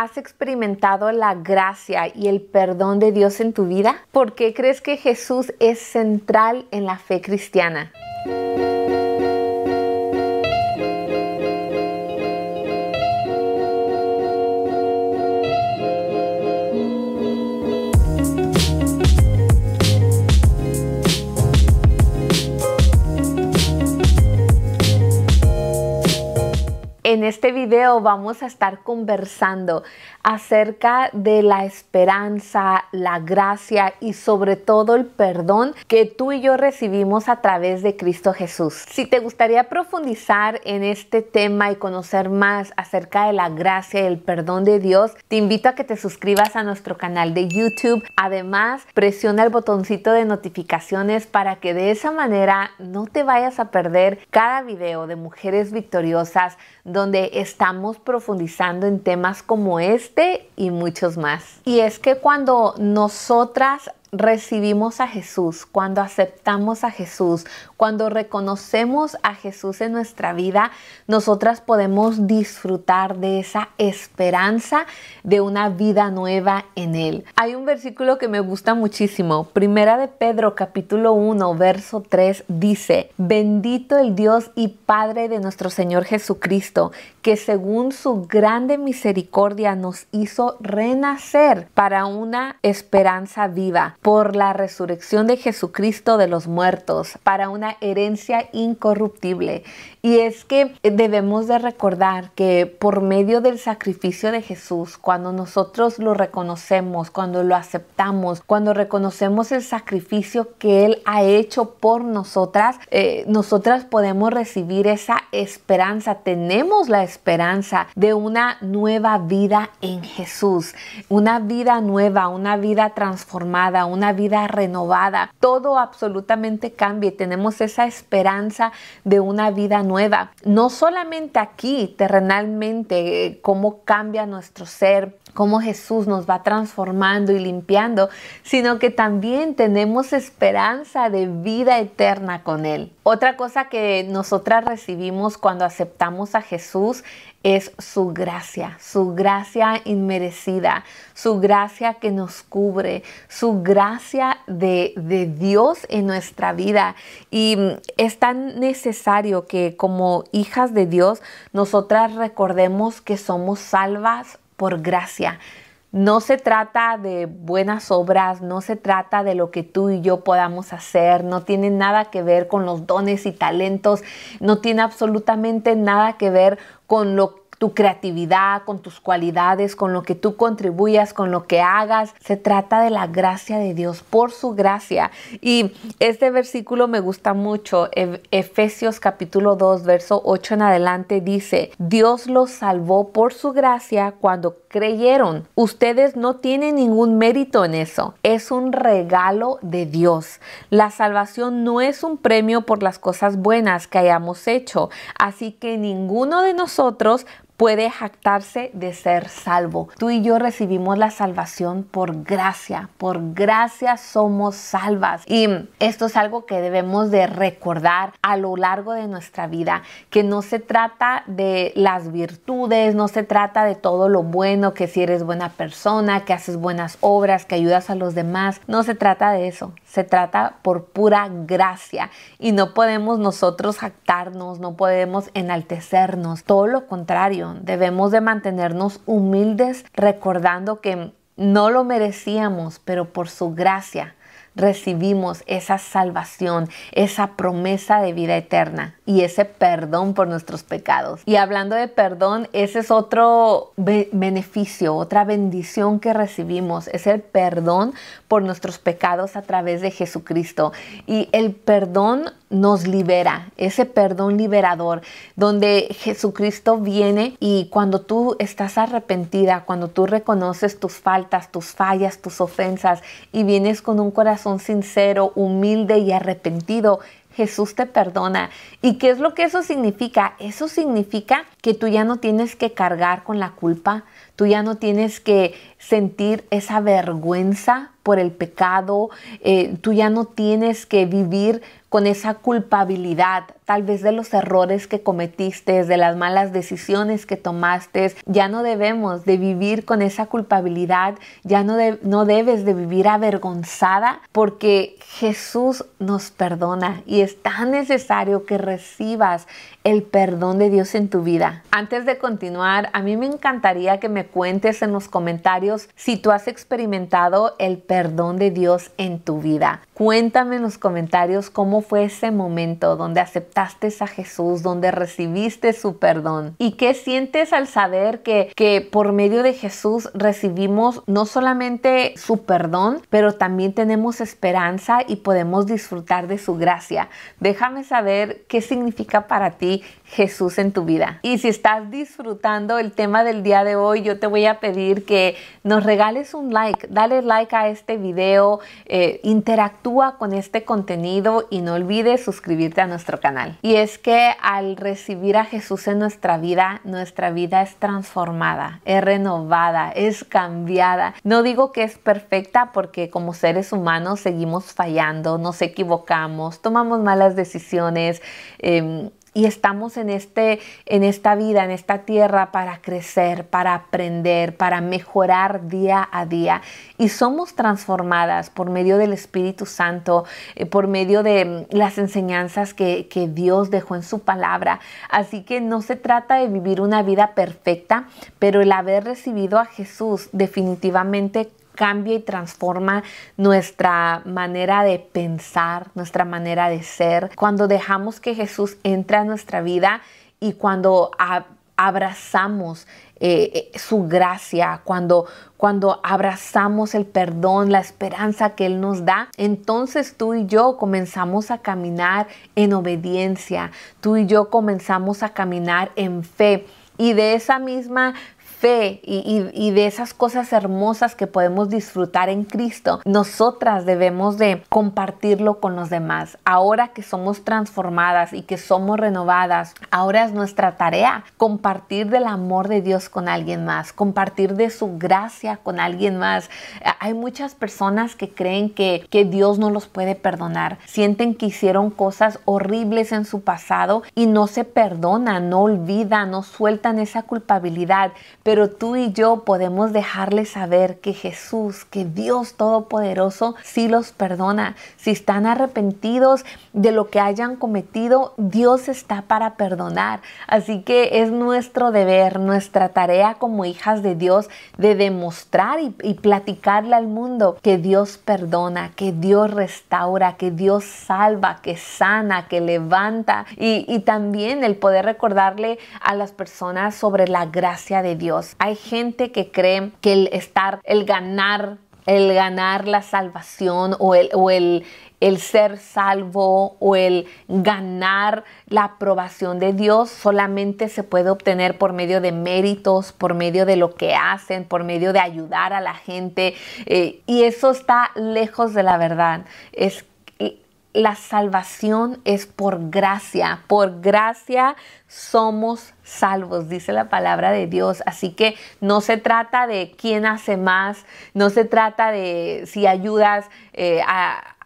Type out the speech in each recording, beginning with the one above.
¿Has experimentado la gracia y el perdón de Dios en tu vida? ¿Por qué crees que Jesús es central en la fe cristiana? En este video vamos a estar conversando acerca de la esperanza, la gracia y sobre todo el perdón que tú y yo recibimos a través de Cristo Jesús. Si te gustaría profundizar en este tema y conocer más acerca de la gracia y el perdón de Dios, te invito a que te suscribas a nuestro canal de YouTube. Además, presiona el botoncito de notificaciones para que de esa manera no te vayas a perder cada video de mujeres victoriosas estamos profundizando en temas como este y muchos más. Y es que cuando nosotras recibimos a Jesús, cuando aceptamos a Jesús, cuando reconocemos a Jesús en nuestra vida, nosotras podemos disfrutar de esa esperanza de una vida nueva en Él. Hay un versículo que me gusta muchísimo. Primera de Pedro capítulo 1 verso 3 dice, bendito el Dios y Padre de nuestro Señor Jesucristo, que según su grande misericordia nos hizo renacer para una esperanza viva por la resurrección de Jesucristo de los muertos, para una herencia incorruptible. Y es que debemos de recordar que por medio del sacrificio de Jesús, cuando nosotros lo reconocemos, cuando lo aceptamos, cuando reconocemos el sacrificio que Él ha hecho por nosotras, eh, nosotras podemos recibir esa esperanza, tenemos la esperanza de una nueva vida en Jesús, una vida nueva, una vida transformada, una vida renovada. Todo absolutamente cambia. Tenemos esa esperanza de una vida nueva. No solamente aquí, terrenalmente, eh, cómo cambia nuestro ser, cómo Jesús nos va transformando y limpiando, sino que también tenemos esperanza de vida eterna con Él. Otra cosa que nosotras recibimos cuando aceptamos a Jesús es su gracia, su gracia inmerecida, su gracia que nos cubre, su gracia de, de, Dios en nuestra vida. Y es tan necesario que como hijas de Dios, nosotras recordemos que somos salvas por gracia. No se trata de buenas obras, no se trata de lo que tú y yo podamos hacer, no tiene nada que ver con los dones y talentos, no tiene absolutamente nada que ver con lo tu creatividad, con tus cualidades, con lo que tú contribuyas, con lo que hagas. Se trata de la gracia de Dios, por su gracia. Y este versículo me gusta mucho. Efesios capítulo 2, verso 8 en adelante dice, Dios los salvó por su gracia cuando creyeron. Ustedes no tienen ningún mérito en eso. Es un regalo de Dios. La salvación no es un premio por las cosas buenas que hayamos hecho. Así que ninguno de nosotros puede jactarse de ser salvo. Tú y yo recibimos la salvación por gracia, por gracia somos salvas. Y esto es algo que debemos de recordar a lo largo de nuestra vida, que no se trata de las virtudes, no se trata de todo lo bueno, que si eres buena persona, que haces buenas obras, que ayudas a los demás, no se trata de eso, se trata por pura gracia. Y no podemos nosotros jactarnos, no podemos enaltecernos, todo lo contrario, Debemos de mantenernos humildes recordando que no lo merecíamos, pero por su gracia recibimos esa salvación, esa promesa de vida eterna y ese perdón por nuestros pecados. Y hablando de perdón, ese es otro beneficio, otra bendición que recibimos, es el perdón por nuestros pecados a través de Jesucristo. Y el perdón nos libera, ese perdón liberador, donde Jesucristo viene y cuando tú estás arrepentida, cuando tú reconoces tus faltas, tus fallas, tus ofensas y vienes con un corazón sincero, humilde y arrepentido, Jesús te perdona. ¿Y qué es lo que eso significa? Eso significa que tú ya no tienes que cargar con la culpa, tú ya no tienes que sentir esa vergüenza por el pecado, eh, tú ya no tienes que vivir con esa culpabilidad, tal vez de los errores que cometiste, de las malas decisiones que tomaste. Ya no debemos de vivir con esa culpabilidad, ya no, no debes de vivir avergonzada porque Jesús nos perdona y es tan necesario que recibas el perdón de Dios en tu vida. Antes de continuar, a mí me encantaría que me cuentes en los comentarios si tú has experimentado el perdón de Dios en tu vida. Cuéntame en los comentarios cómo fue ese momento donde aceptaste a Jesús, donde recibiste su perdón y qué sientes al saber que, por medio de Jesús recibimos no solamente su perdón, pero también tenemos esperanza y podemos disfrutar de su gracia. Déjame saber qué significa para ti Jesús en tu vida. Si estás disfrutando el tema del día de hoy, yo te voy a pedir que nos regales un like, dale like a este video, eh, interactúa con este contenido y no olvides suscribirte a nuestro canal. Y es que al recibir a Jesús en nuestra vida, nuestra vida es transformada, es renovada, es cambiada. No digo que es perfecta porque como seres humanos seguimos fallando, nos equivocamos, tomamos malas decisiones. Em, y estamos en, este, en esta vida, en esta tierra para crecer, para aprender, para mejorar día a día. Y somos transformadas por medio del Espíritu Santo, eh, por medio de mm, las enseñanzas que, que Dios dejó en su palabra. Así que no se trata de vivir una vida perfecta, pero el haber recibido a Jesús definitivamente cambia y transforma nuestra manera de pensar, nuestra manera de ser. Cuando dejamos que Jesús entre a nuestra vida y cuando abrazamos eh, eh, su gracia, cuando, cuando abrazamos el perdón, la esperanza que Él nos da, entonces tú y yo comenzamos a caminar en obediencia, tú y yo comenzamos a caminar en fe. Y de esa misma fe y, de esas cosas hermosas que podemos disfrutar en Cristo, nosotras debemos de compartirlo con los demás. Ahora que somos transformadas y que somos renovadas, ahora es nuestra tarea compartir del amor de Dios con alguien más, compartir de su gracia con alguien más. Hay muchas personas que creen que, que Dios no los puede perdonar, sienten que hicieron cosas horribles en su pasado y no se perdonan, no olvidan, no sueltan esa culpabilidad pero tú y yo podemos dejarles saber que Jesús, que Dios Todopoderoso, sí los perdona. Si están arrepentidos de lo que hayan cometido, Dios está para perdonar. Así que es nuestro deber, nuestra tarea como hijas de Dios de demostrar y, platicarle al mundo que Dios perdona, que Dios restaura, que Dios salva, que sana, que levanta y también el poder recordarle a las personas sobre la gracia de Dios. Hay gente que cree que el estar, el ganar, el ganar la salvación o el, o el, el ser salvo o el ganar la aprobación de Dios solamente se puede obtener por medio de méritos, por medio de lo que hacen, por medio de ayudar a la gente. Eh, y eso está lejos de la verdad. Es la salvación es por gracia. Por gracia somos salvos, dice la palabra de Dios. Así que no se trata de quién hace más, no se trata de si ayudas eh, a,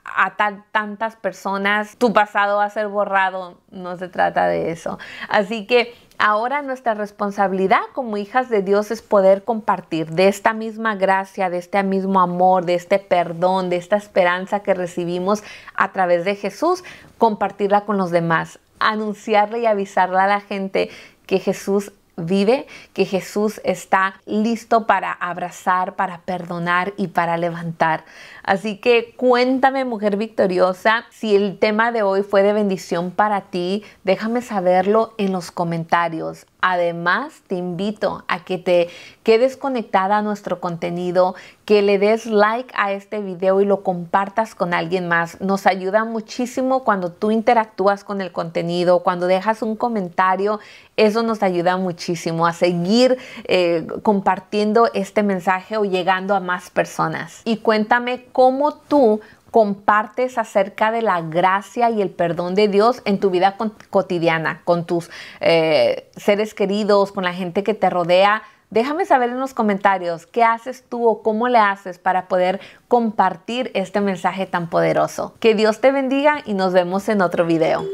tantas personas, tu pasado va a ser borrado, no se trata de eso. Así que Ahora nuestra responsabilidad como hijas de Dios es poder compartir de esta misma gracia, de este mismo amor, de este perdón, de esta esperanza que recibimos a través de Jesús, compartirla con los demás, anunciarle y avisarle a la gente que Jesús vive, que Jesús está listo para abrazar, para perdonar y para levantar. Así que cuéntame, mujer victoriosa, si el tema de hoy fue de bendición para ti, déjame saberlo en los comentarios. Además, te invito a que te quedes conectada a nuestro contenido, que le des like a este video y lo compartas con alguien más. Nos ayuda muchísimo cuando tú interactúas con el contenido, cuando dejas un comentario. Eso nos ayuda muchísimo a seguir eh, compartiendo este mensaje o llegando a más personas. Y cuéntame cómo tú compartes acerca de la gracia y el perdón de Dios en tu vida cotidiana, con tus eh, seres queridos, con la gente que te rodea. Déjame saber en los comentarios qué haces tú o cómo le haces para poder compartir este mensaje tan poderoso. Que Dios te bendiga y nos vemos en otro video.